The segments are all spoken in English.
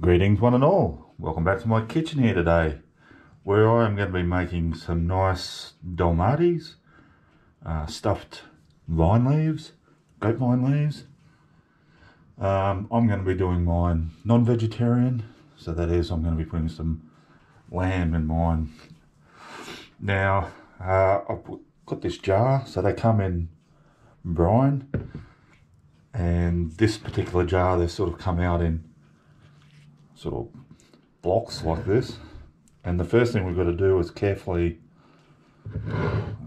Greetings one and all. Welcome back to my kitchen here today where I am going to be making some nice dolmades, uh, stuffed vine leaves, grapevine leaves. Um, I'm going to be doing mine non-vegetarian so that is I'm going to be putting some lamb in mine. Now uh, I've got this jar so they come in brine and this particular jar they sort of come out in sort of blocks like this. And the first thing we've got to do is carefully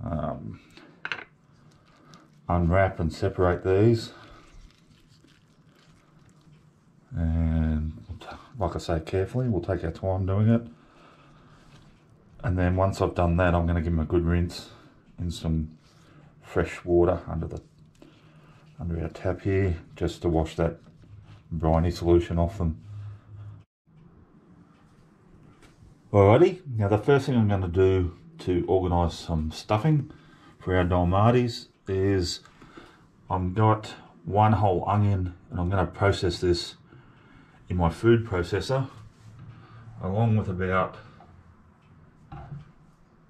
um, unwrap and separate these. And like I say carefully we'll take our time doing it. And then once I've done that I'm going to give them a good rinse in some fresh water under the under our tap here just to wash that briny solution off them. Alrighty, now the first thing I'm going to do to organise some stuffing for our dolmades is I've got one whole onion and I'm going to process this in my food processor along with about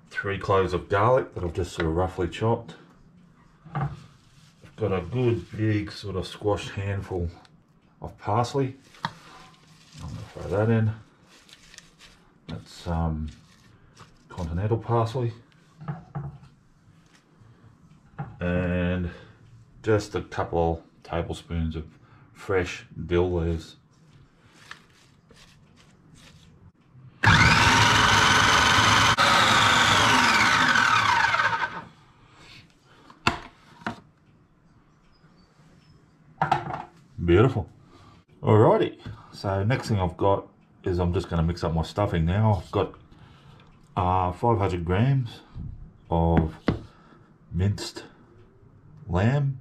three cloves of garlic that I've just sort of roughly chopped I've got a good big sort of squashed handful of parsley. I'm going to throw that in. That's um, continental parsley. And just a couple tablespoons of fresh dill leaves. Beautiful. Alrighty, so next thing I've got is I'm just going to mix up my stuffing now. I've got uh, 500 grams of minced lamb,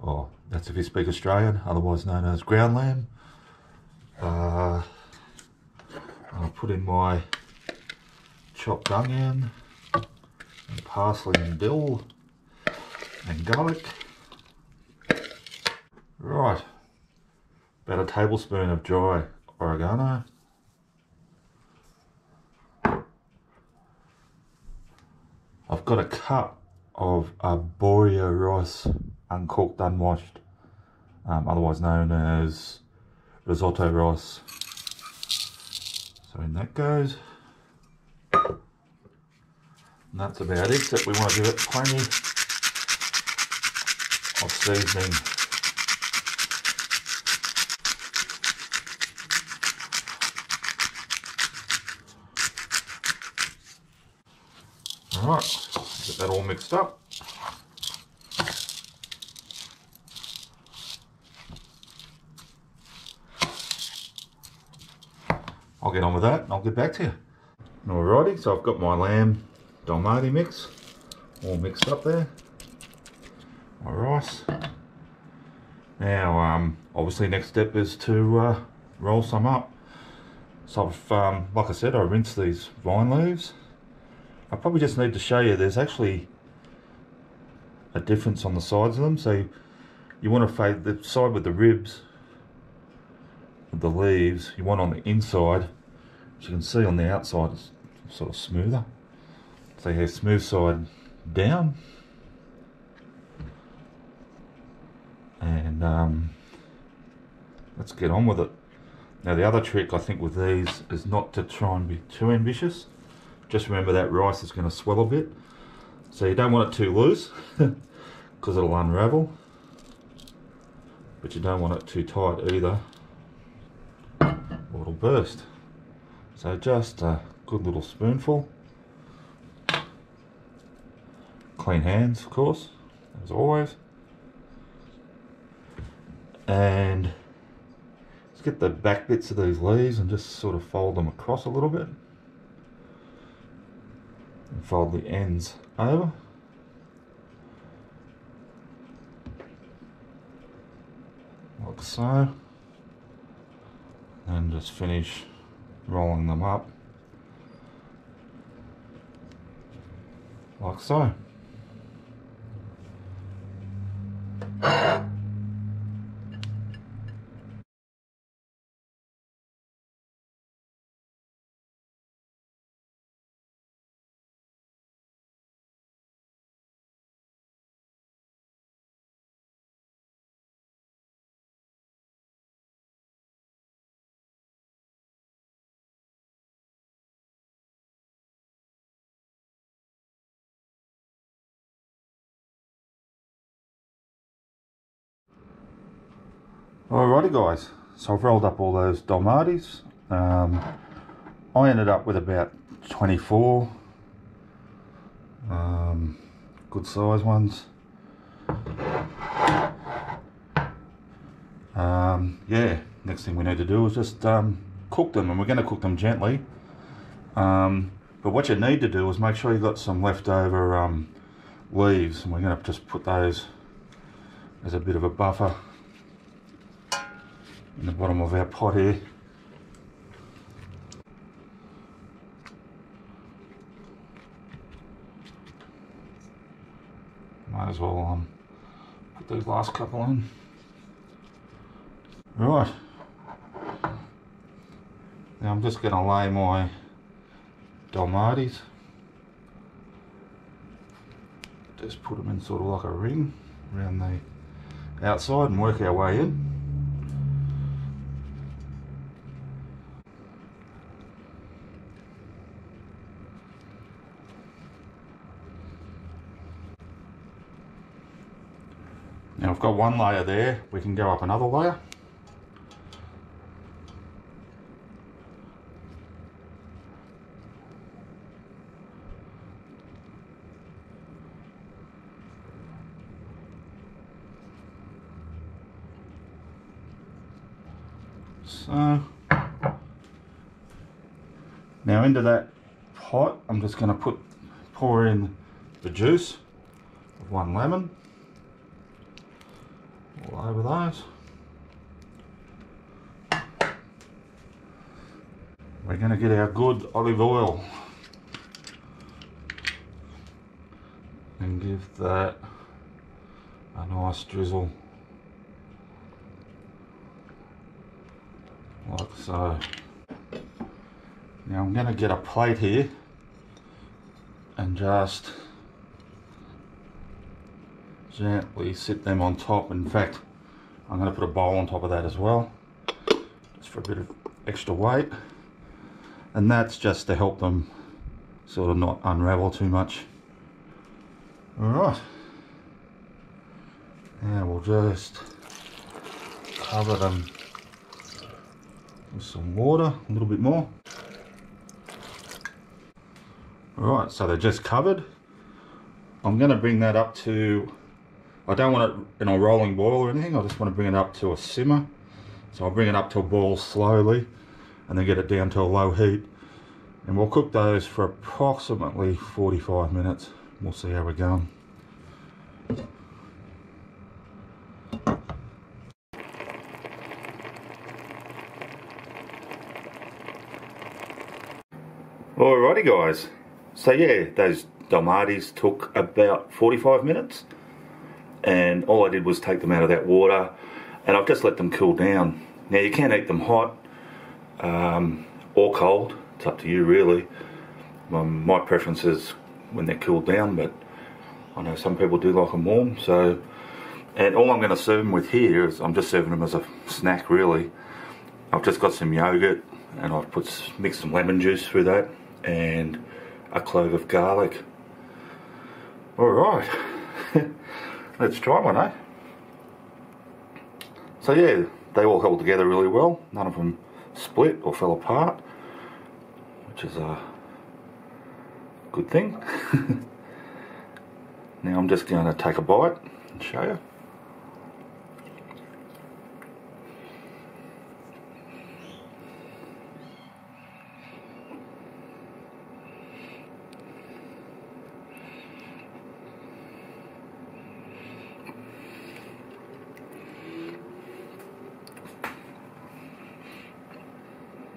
or that's if you speak Australian, otherwise known as ground lamb. Uh, I'll put in my chopped onion, and parsley and dill, and garlic. Right, about a tablespoon of dry oregano. I've got a cup of arborio rice, uncooked, unwashed, um, otherwise known as risotto rice. So in that goes. And that's about it, except we want to give it plenty of seasoning Alright, get that all mixed up. I'll get on with that and I'll get back to you. Alrighty, so I've got my lamb dolmade mix all mixed up there. My rice. Now, um, obviously next step is to uh, roll some up. So I've, um, like I said, I rinsed these vine leaves I probably just need to show you there's actually a difference on the sides of them. So you want to fade the side with the ribs of the leaves, you want on the inside, as you can see on the outside it's sort of smoother. So you have smooth side down. And um, let's get on with it. Now the other trick I think with these is not to try and be too ambitious. Just remember that rice is going to swell a bit. So you don't want it too loose because it'll unravel. But you don't want it too tight either or it'll burst. So just a good little spoonful. Clean hands, of course, as always. And let's get the back bits of these leaves and just sort of fold them across a little bit and fold the ends over. Like so. And just finish rolling them up. Like so. Alrighty guys, so I've rolled up all those dolmades. Um, I ended up with about 24 um, good size ones. Um, yeah, next thing we need to do is just um, cook them and we're going to cook them gently. Um, but what you need to do is make sure you've got some leftover um, leaves and we're going to just put those as a bit of a buffer in the bottom of our pot here. Might as well um, put those last couple in. Right. Now I'm just going to lay my dolmades. Just put them in sort of like a ring around the outside and work our way in. Got one layer there, we can go up another layer. So now into that pot, I'm just going to put pour in the juice of one lemon over those. We're going to get our good olive oil and give that a nice drizzle like so. Now I'm going to get a plate here and just gently sit them on top. In fact, I'm going to put a bowl on top of that as well, just for a bit of extra weight. And that's just to help them sort of not unravel too much. All right. Now we'll just cover them with some water, a little bit more. Alright, so they're just covered. I'm going to bring that up to, I don't want it in a rolling boil or anything, I just want to bring it up to a simmer. So I'll bring it up to a boil slowly and then get it down to a low heat. And we'll cook those for approximately 45 minutes. We'll see how we're going. Alrighty guys, so yeah, those dolmades took about 45 minutes and all I did was take them out of that water and I've just let them cool down. Now you can eat them hot um, or cold, it's up to you really. Um, my preference is when they're cooled down but I know some people do like them warm so and all I'm going to serve them with here is I'm just serving them as a snack really. I've just got some yogurt and I've put mixed some lemon juice through that and a clove of garlic. Alright, let's try one eh? So yeah, they all held together really well, none of them split or fell apart, which is a good thing. now I'm just going to take a bite and show you.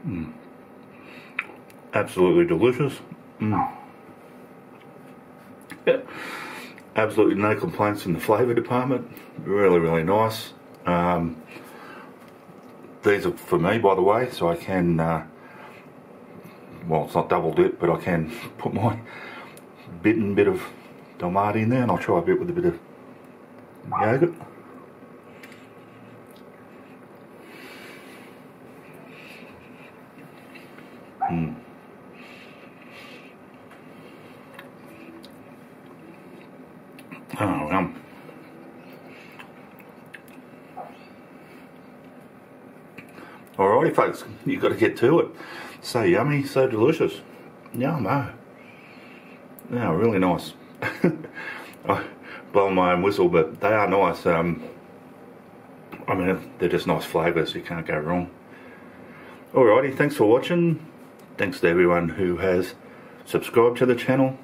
Mm. Absolutely delicious. Mm. Yeah. Absolutely no complaints in the flavour department. Really, really nice. Um, these are for me, by the way, so I can, uh, well, it's not double dip, but I can put my bitten bit of dolmade in there and I'll try a bit with a bit of yogurt. Yum. Alrighty folks, you've got to get to it. So yummy, so delicious. Yum, oh. Yeah, really nice. I blow my own whistle, but they are nice. Um, I mean, they're just nice flavours, you can't go wrong. Alrighty, thanks for watching. Thanks to everyone who has subscribed to the channel.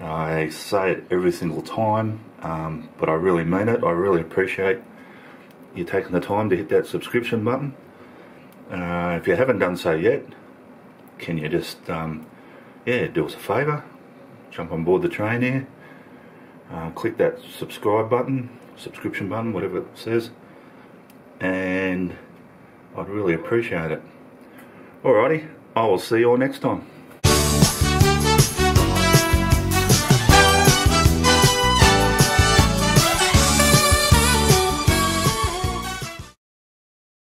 I say it every single time, um, but I really mean it. I really appreciate you taking the time to hit that subscription button. Uh, if you haven't done so yet, can you just, um, yeah, do us a favour, jump on board the train here, uh, click that subscribe button, subscription button, whatever it says, and I'd really appreciate it. Alrighty, I will see you all next time.